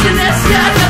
Watching this, yeah.